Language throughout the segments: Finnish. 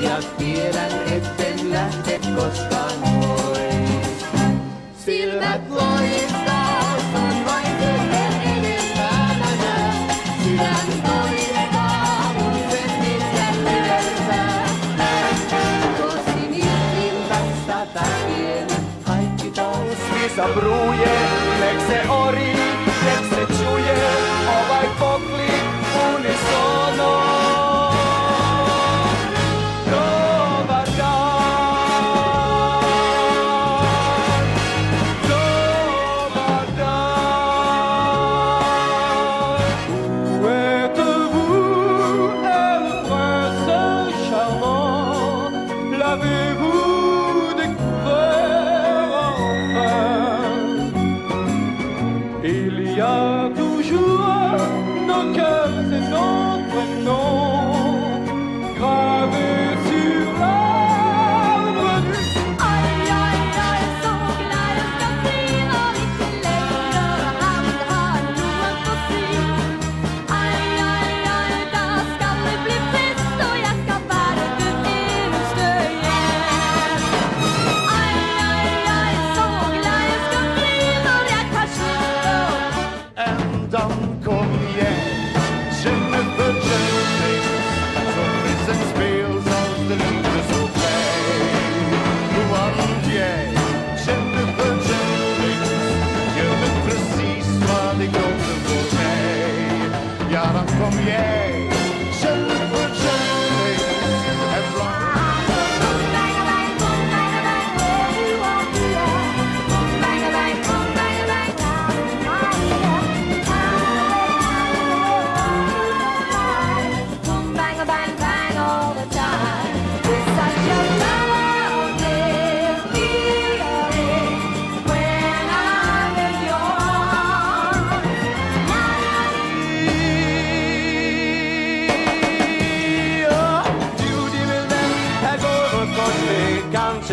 Ja tiedän, etten lähde koskaan pois. Silmät loistaa, on vain tyhjän edeltävänä. Sydän loistaa, mun sen missä löytää. Kosin irtintästä väkien, kaikki taas. Visa bruje, lekse ori, lekse.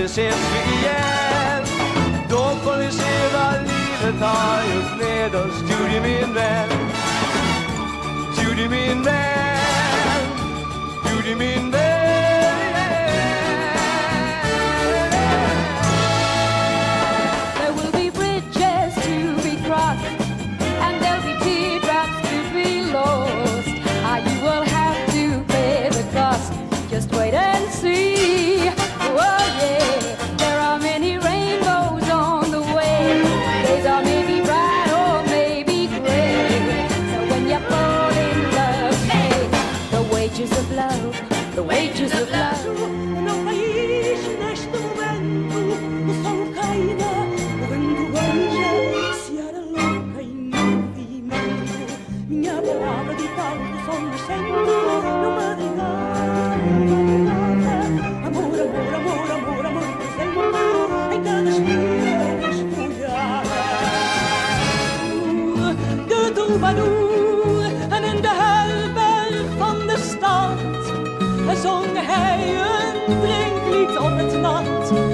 det sent vi Då får ni se vad livet har gjort med oss Judy min vän Judy min vän Judy min vän zonder cent. Noem maar die Amor, amor, amor, amor, amor present. En cada espinha espoeiada. De troubadour en in de huilberg van de stad zong hij een drinklied op het nat.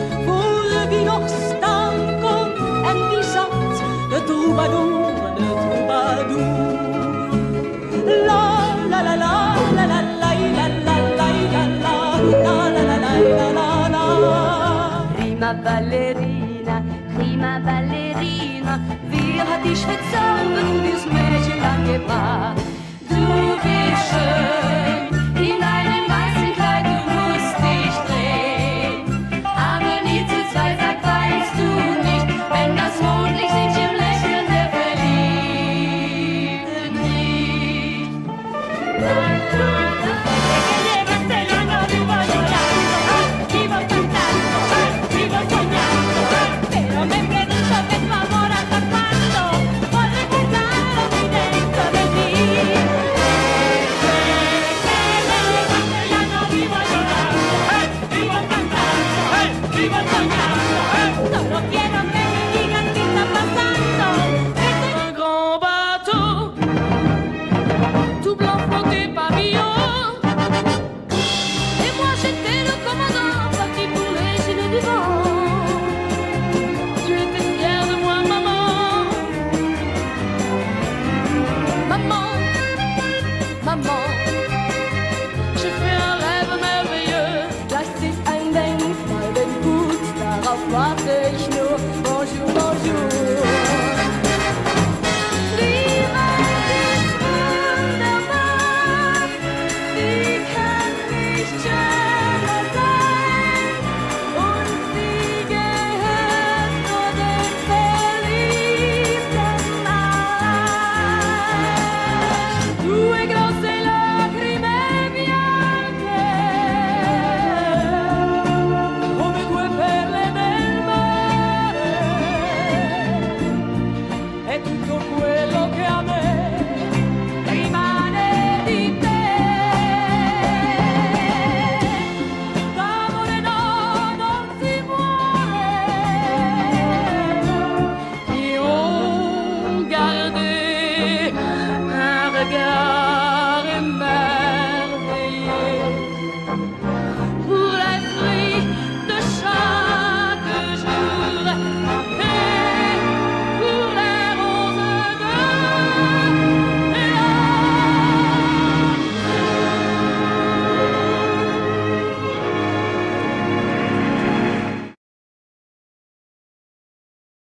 Ballerina, prima Ballerina, wie hat dich verzaubert und das Mädchen lange war. Du bist schön. solo quiero que